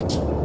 Prepare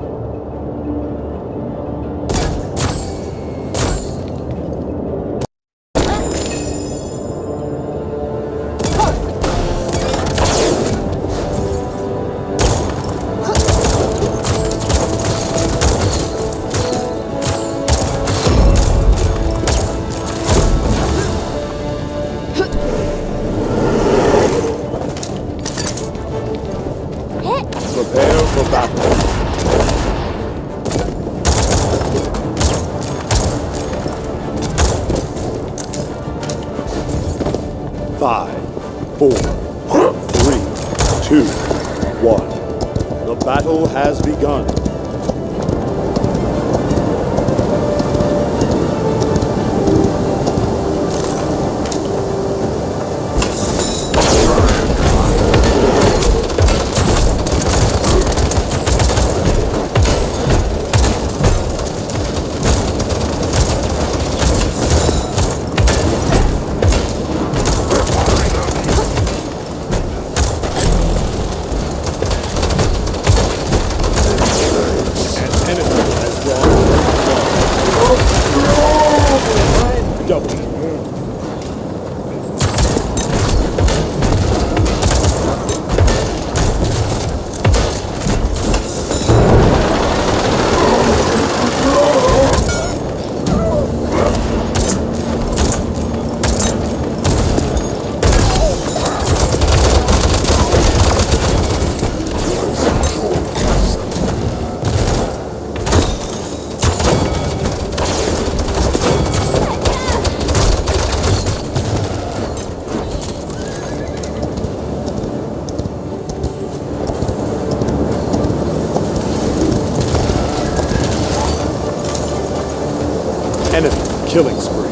Enemy killing spree.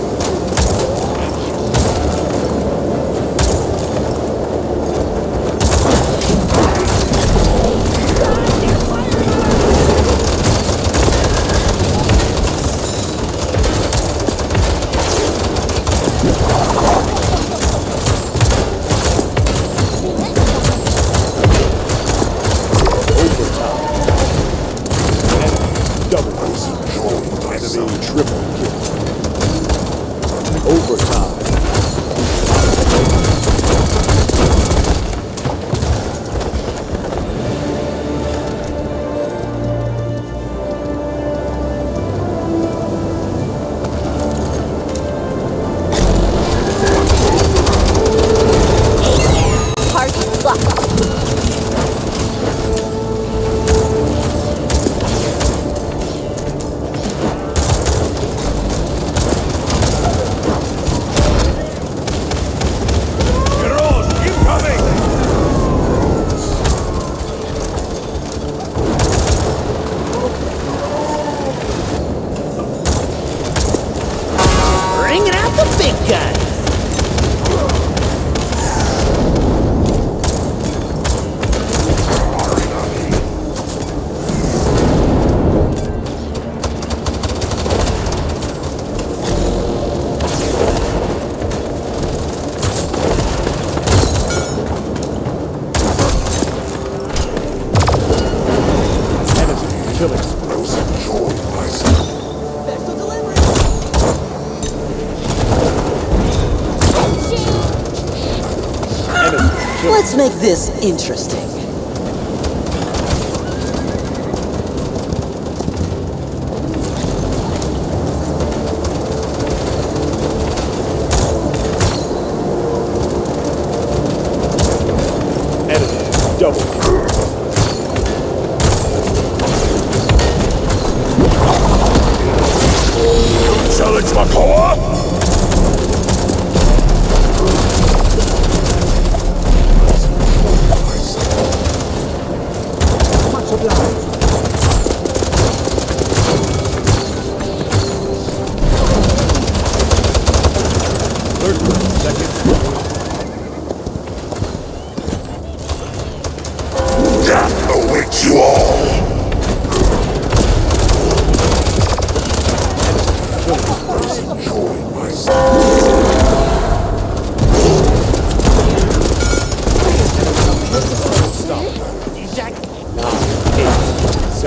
Let's interesting.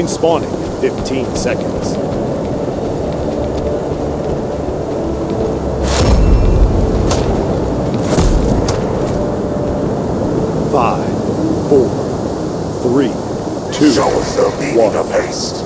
Point spawning in 15 seconds. Five, four, three, two, Show us the meaning one. of haste.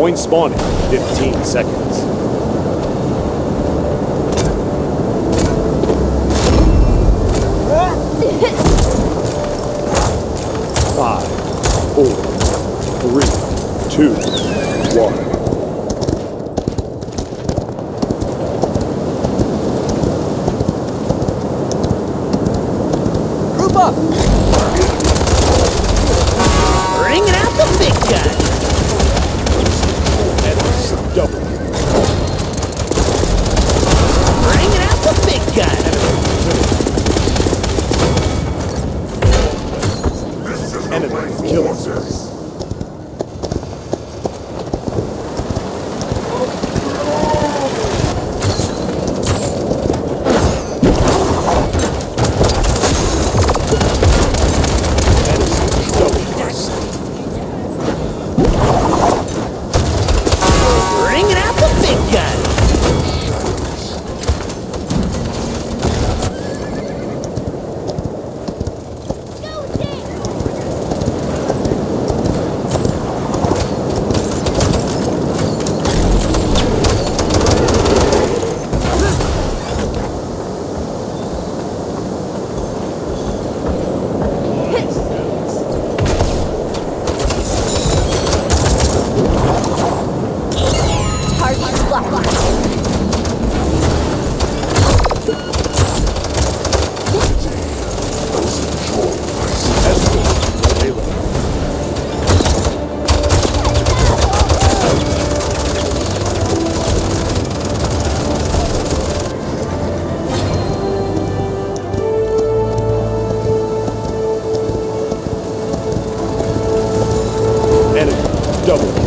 Point spawning 15 seconds. Five, four, three, two, one. double.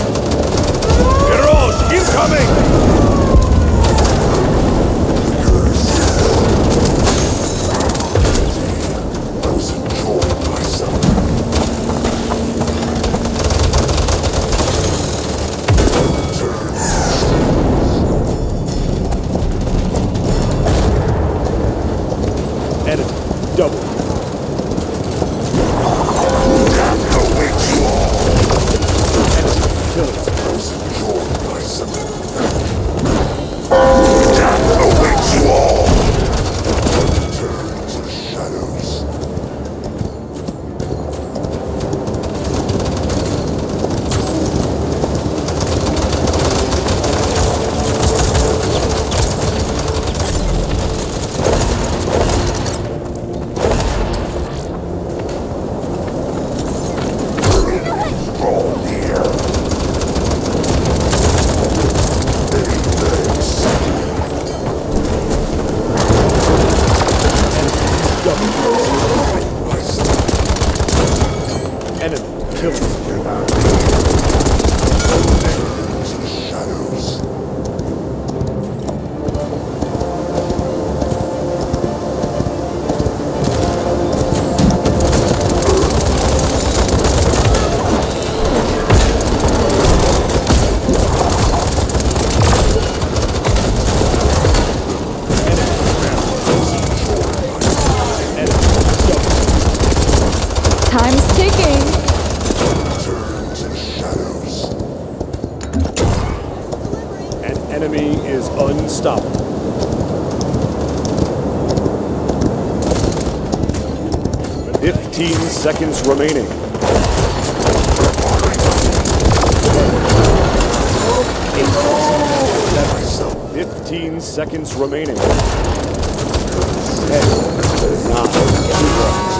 Seconds remaining. Fifteen seconds remaining. Ten, nine,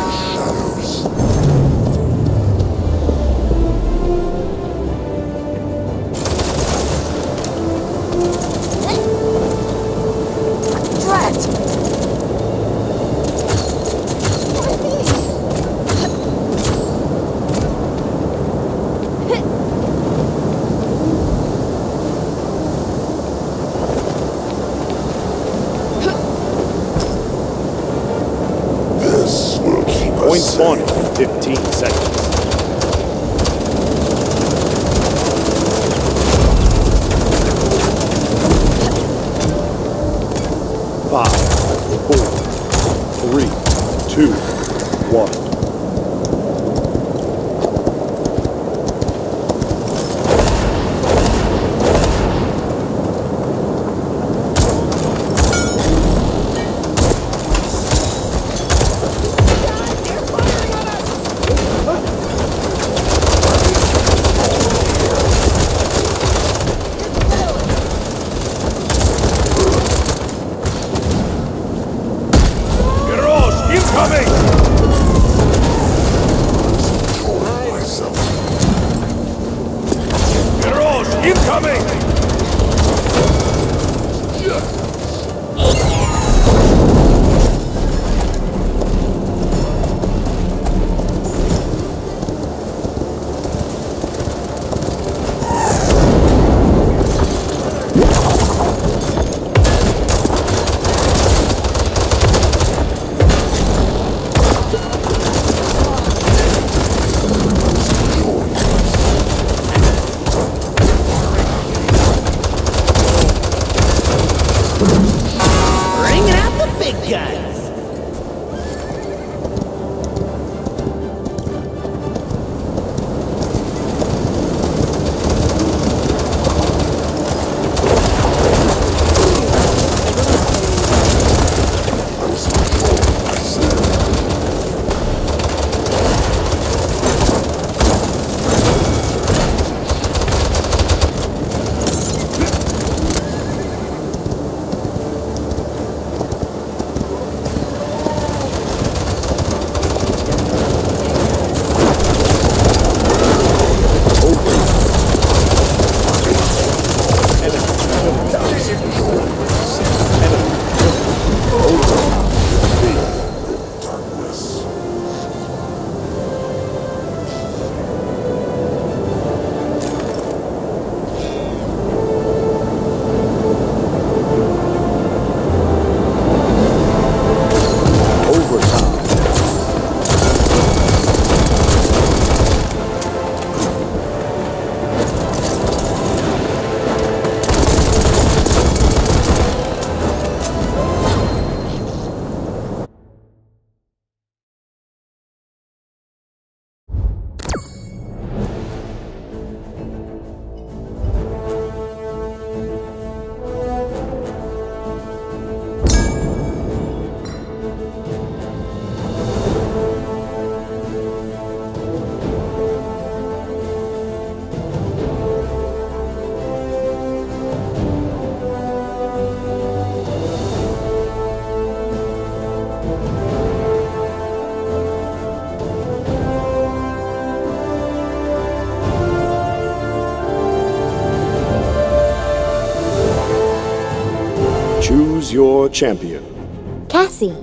your champion. Cassie.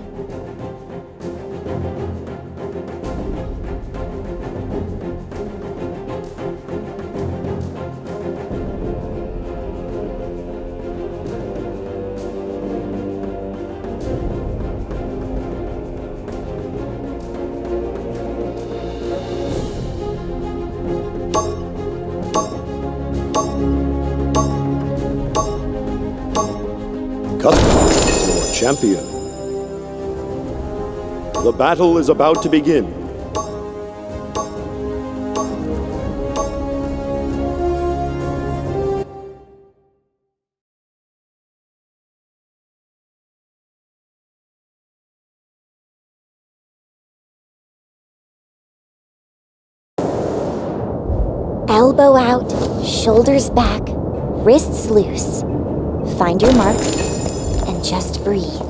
champion. The battle is about to begin. Elbow out, shoulders back, wrists loose. Find your mark, just breathe.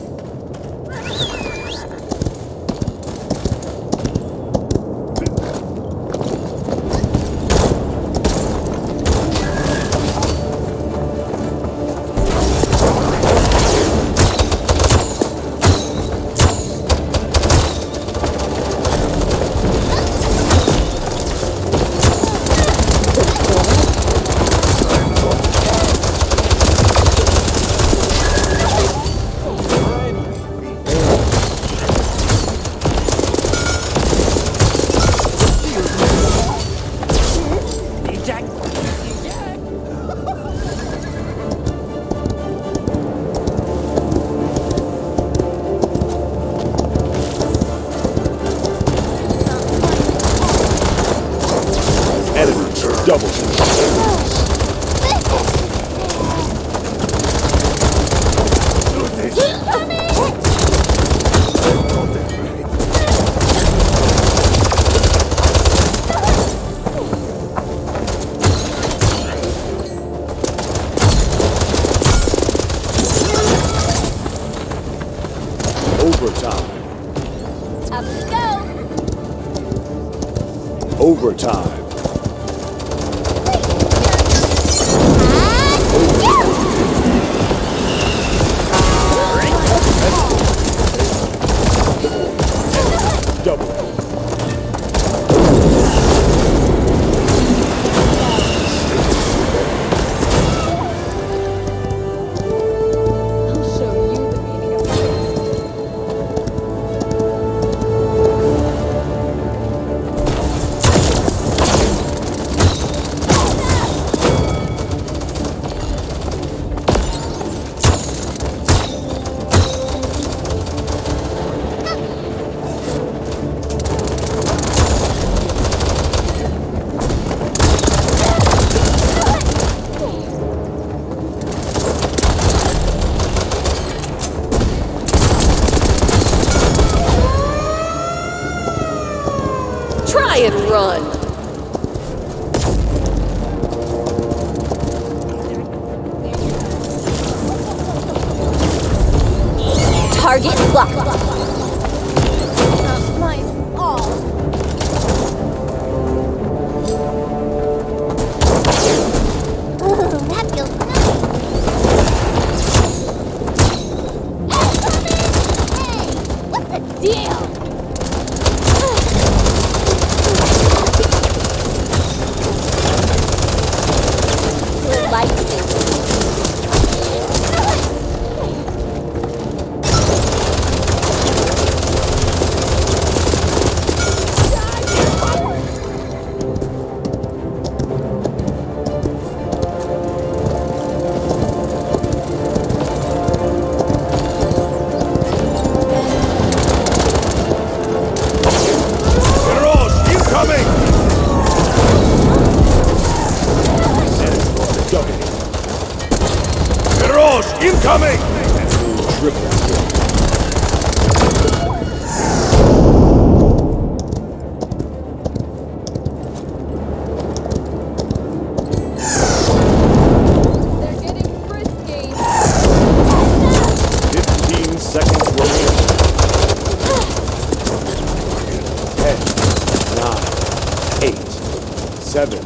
seven,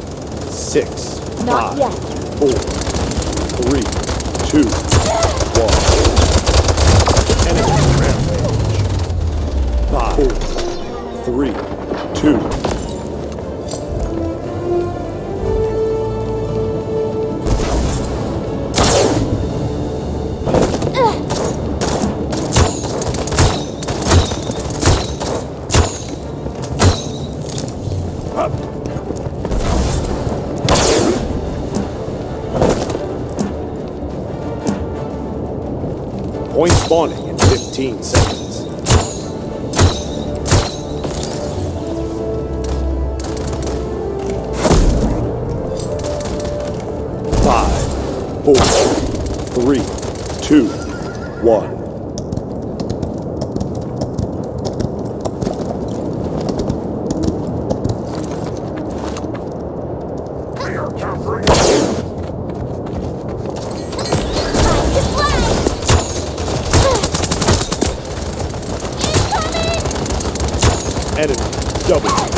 six, Not five, yet. four, three, two, one. Enemy rampage. double.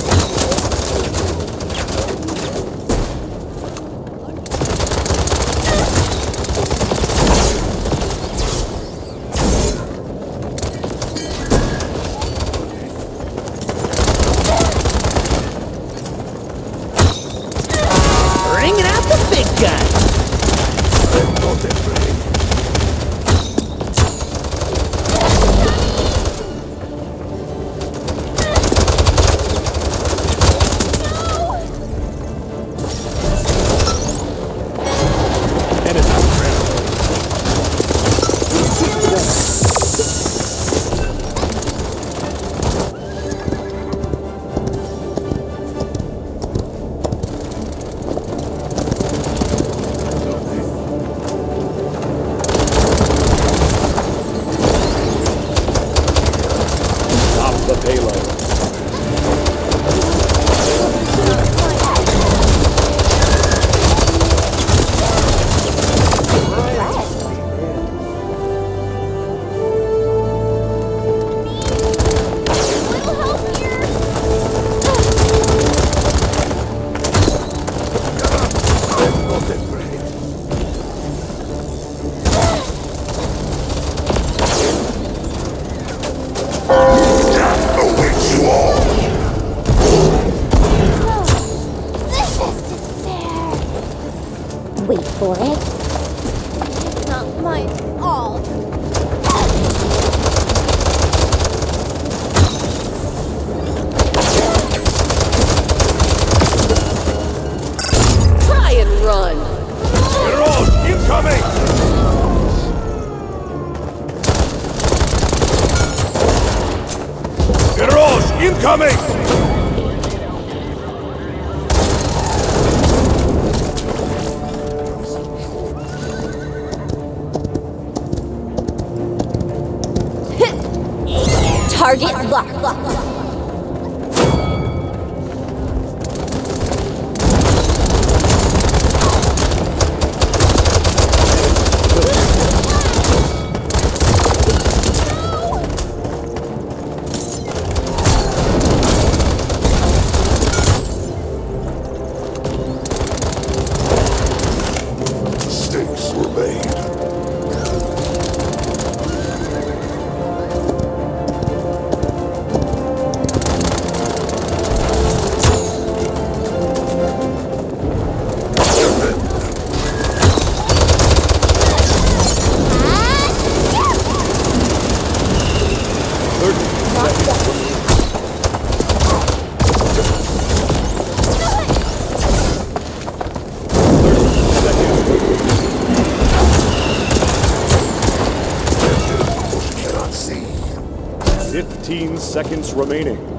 Remaining.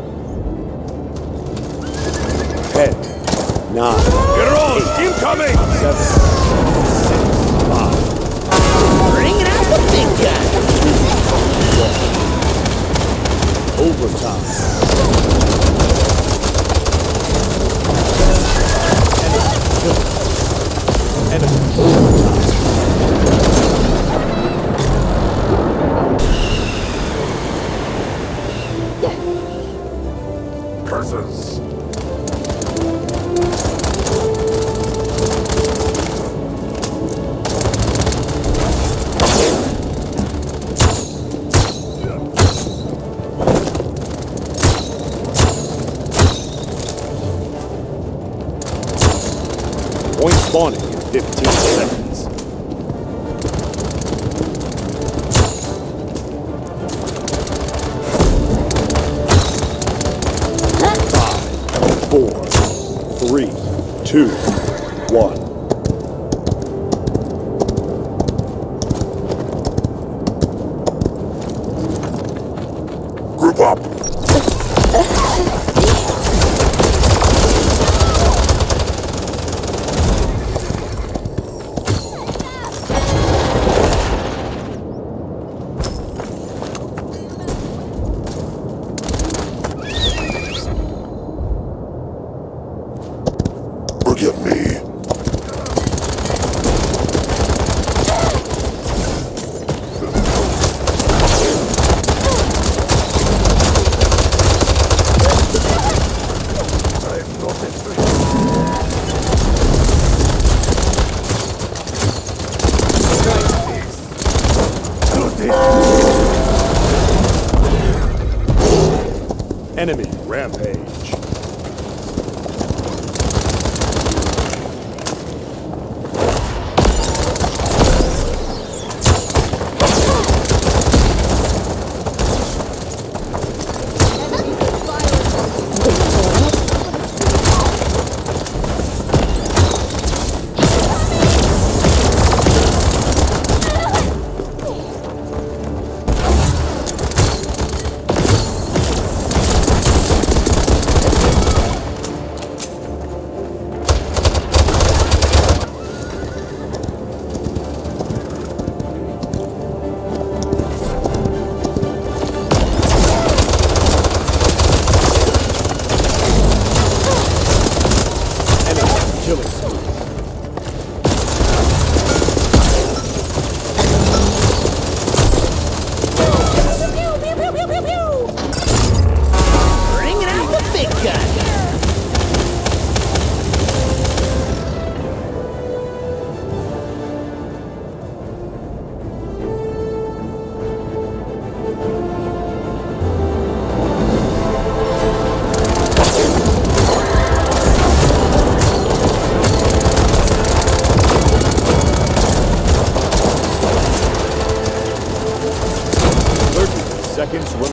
Curses! Point spawning